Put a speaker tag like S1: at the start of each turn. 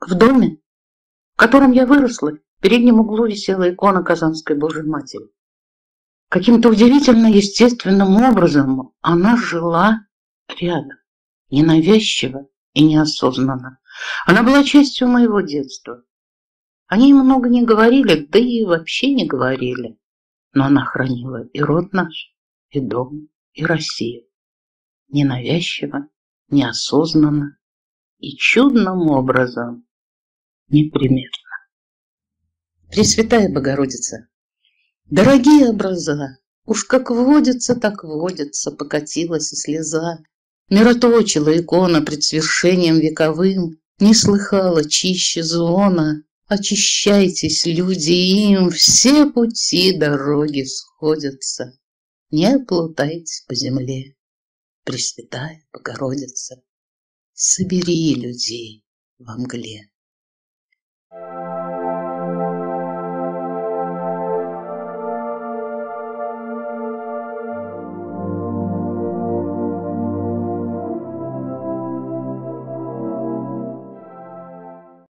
S1: В доме, в котором я выросла, в переднем углу висела икона Казанской Божьей Матери. Каким-то удивительно естественным образом она жила рядом, ненавязчиво и неосознанно. Она была частью моего детства. Они много не говорили, да и вообще не говорили. Но она хранила и род наш, и дом, и Россию. Ненавязчиво, неосознанно и чудным образом неприметно. Пресвятая Богородица, дорогие образа, уж как водится, так водится, покатилась и слеза, Мироточила икона пред свершением вековым, Не слыхала чище звона. Очищайтесь, люди, им все пути дороги сходятся. Не плутайте по земле, Пресвятая Богородица, Собери людей во мгле.